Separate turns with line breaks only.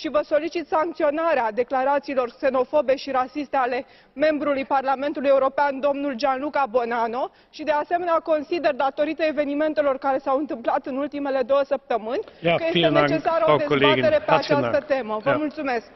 și vă solicit sancționarea declarațiilor xenofobe și rasiste ale membrului Parlamentului European, domnul Gianluca Bonanno, și de asemenea consider, datorită evenimentelor care s-au întâmplat în ultimele două săptămâni,
Ja,
că este necesară o dezbatere pe această temă. Vă
Ja.
mulțumesc!